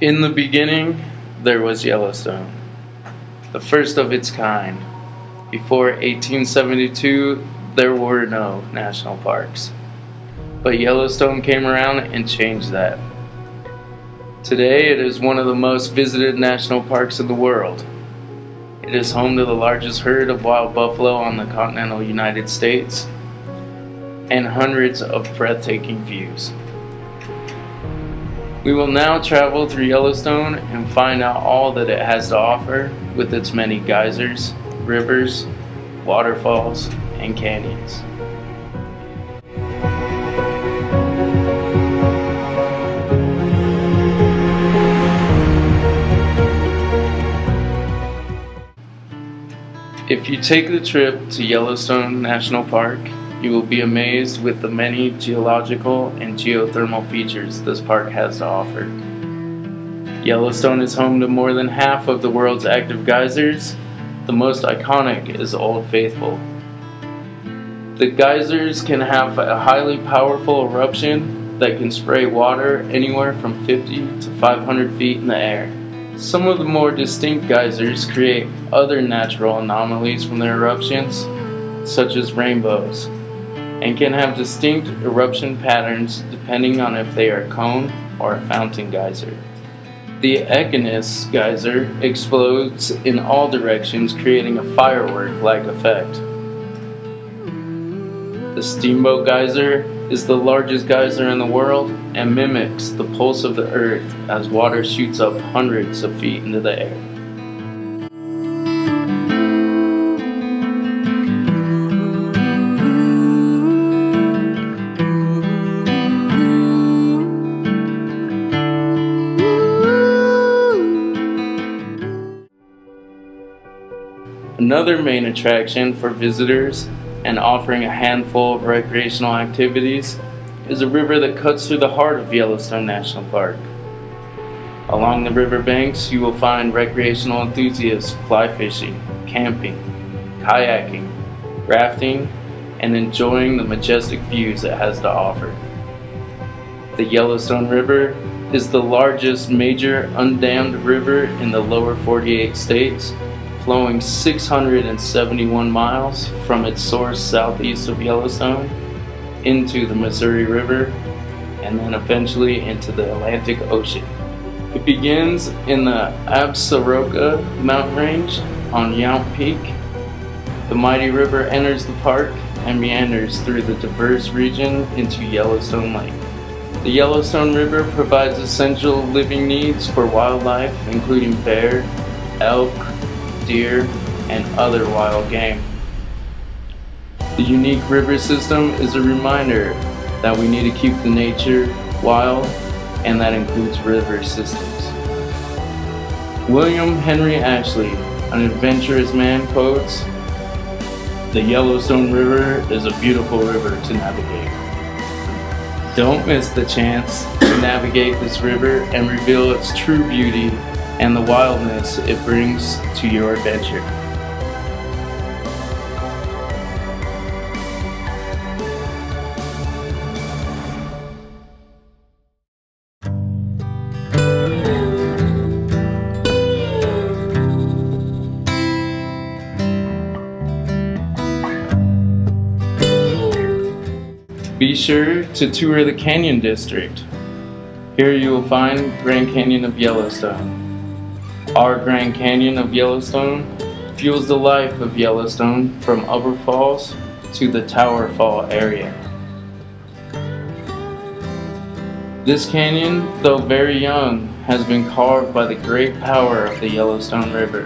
In the beginning, there was Yellowstone, the first of its kind. Before 1872, there were no national parks. But Yellowstone came around and changed that. Today, it is one of the most visited national parks in the world. It is home to the largest herd of wild buffalo on the continental United States and hundreds of breathtaking views. We will now travel through Yellowstone and find out all that it has to offer with its many geysers, rivers, waterfalls, and canyons. If you take the trip to Yellowstone National Park, you will be amazed with the many geological and geothermal features this park has to offer. Yellowstone is home to more than half of the world's active geysers. The most iconic is Old Faithful. The geysers can have a highly powerful eruption that can spray water anywhere from 50 to 500 feet in the air. Some of the more distinct geysers create other natural anomalies from their eruptions, such as rainbows and can have distinct eruption patterns depending on if they are cone or a fountain geyser. The Echinus geyser explodes in all directions creating a firework-like effect. The Steamboat Geyser is the largest geyser in the world and mimics the pulse of the earth as water shoots up hundreds of feet into the air. Another main attraction for visitors and offering a handful of recreational activities is a river that cuts through the heart of Yellowstone National Park. Along the river banks, you will find recreational enthusiasts fly fishing, camping, kayaking, rafting, and enjoying the majestic views it has to offer. The Yellowstone River is the largest major undammed river in the lower 48 states flowing 671 miles from its source southeast of Yellowstone into the Missouri River and then eventually into the Atlantic Ocean. It begins in the Absaroka mountain range on Yount Peak. The mighty river enters the park and meanders through the diverse region into Yellowstone Lake. The Yellowstone River provides essential living needs for wildlife including bear, elk, deer, and other wild game. The unique river system is a reminder that we need to keep the nature wild, and that includes river systems. William Henry Ashley, an adventurous man, quotes, The Yellowstone River is a beautiful river to navigate. Don't miss the chance to navigate this river and reveal its true beauty and the wildness it brings to your adventure. Be sure to tour the Canyon District. Here you will find Grand Canyon of Yellowstone. Our Grand Canyon of Yellowstone fuels the life of Yellowstone from Upper Falls to the Tower Fall area. This canyon, though very young, has been carved by the great power of the Yellowstone River.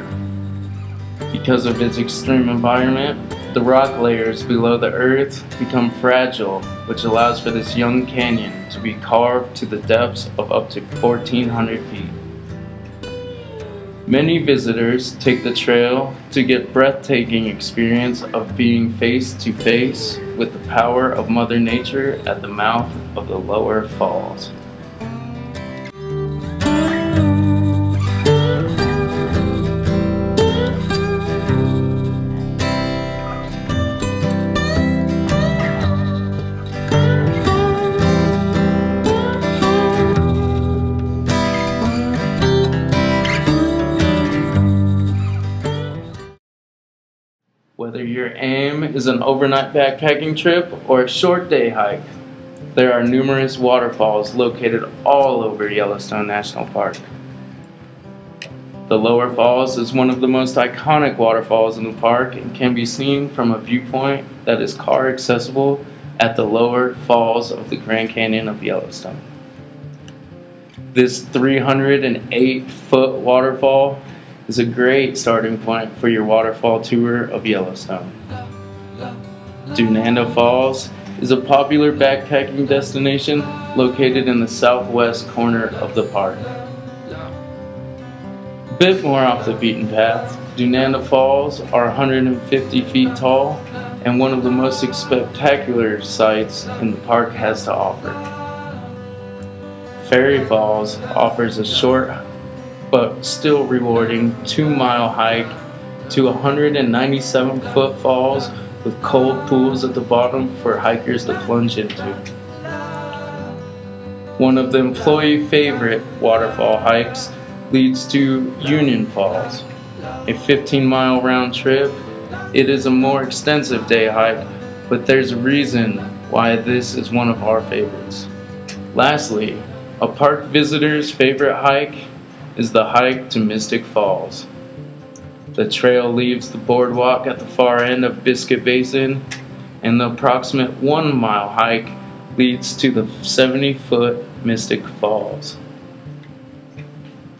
Because of its extreme environment, the rock layers below the earth become fragile, which allows for this young canyon to be carved to the depths of up to 1,400 feet. Many visitors take the trail to get breathtaking experience of being face to face with the power of Mother Nature at the mouth of the lower falls. Your aim is an overnight backpacking trip or a short day hike, there are numerous waterfalls located all over Yellowstone National Park. The Lower Falls is one of the most iconic waterfalls in the park and can be seen from a viewpoint that is car accessible at the lower falls of the Grand Canyon of Yellowstone. This 308 foot waterfall is a great starting point for your waterfall tour of Yellowstone. Dunanda Falls is a popular backpacking destination located in the southwest corner of the park. A bit more off the beaten path, Dunanda Falls are 150 feet tall and one of the most spectacular sights in the park has to offer. Fairy Falls offers a short but still rewarding two mile hike to 197 foot falls with cold pools at the bottom for hikers to plunge into. One of the employee favorite waterfall hikes leads to Union Falls, a 15 mile round trip. It is a more extensive day hike, but there's a reason why this is one of our favorites. Lastly, a park visitor's favorite hike is the hike to Mystic Falls. The trail leaves the boardwalk at the far end of Biscuit Basin, and the approximate one mile hike leads to the 70 foot Mystic Falls.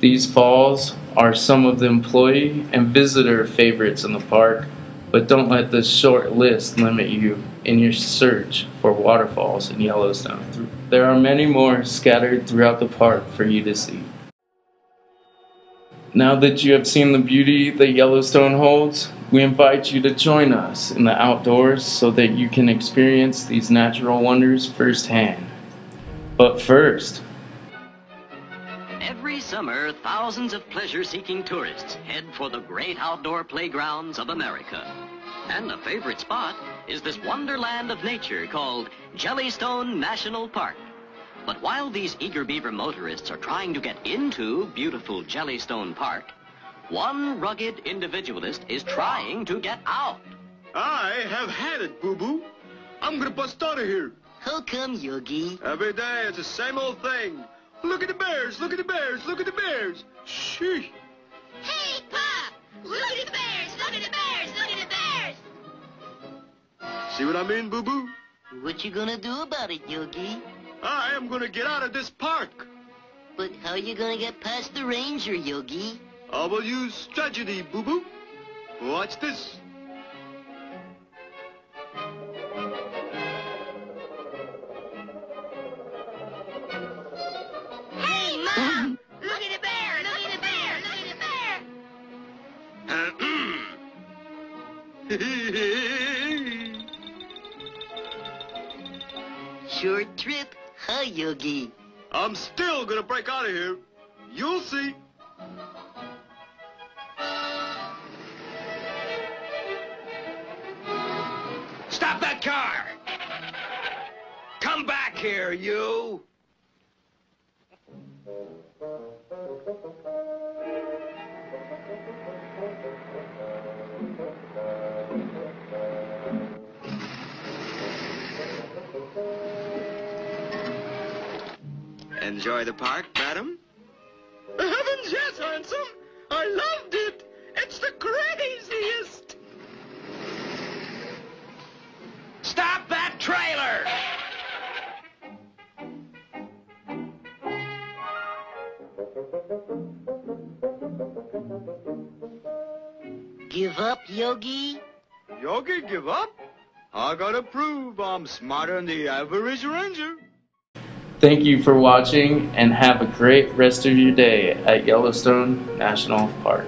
These falls are some of the employee and visitor favorites in the park, but don't let this short list limit you in your search for waterfalls in Yellowstone. There are many more scattered throughout the park for you to see. Now that you have seen the beauty that Yellowstone holds, we invite you to join us in the outdoors so that you can experience these natural wonders firsthand. But first, Every summer, thousands of pleasure-seeking tourists head for the great outdoor playgrounds of America. And a favorite spot is this wonderland of nature called Jellystone National Park. But while these eager beaver motorists are trying to get into beautiful Jellystone Park, one rugged individualist is trying to get out. I have had it, Boo-Boo. I'm gonna bust out of here. How come, Yogi? Every day it's the same old thing. Look at the bears, look at the bears, look at the bears. Sheesh. Hey, Pop! Look at the bears! Look at the bears! Look at the bears! See what I mean, Boo-Boo? What you gonna do about it, Yogi? I am gonna get out of this park. But how are you gonna get past the ranger, Yogi? I will use strategy, Boo-Boo. Watch this. Hey, Mom! Look at the bear! Look at the bear! Look at the bear! Yogi? I'm still gonna break out of here. You'll see. Stop that car! Come back here, you! Enjoy the park, madam? Heavens, yes, handsome. I loved it. It's the craziest. Stop that trailer! Give up, Yogi? Yogi, give up? I gotta prove I'm smarter than the average ranger. Thank you for watching and have a great rest of your day at Yellowstone National Park.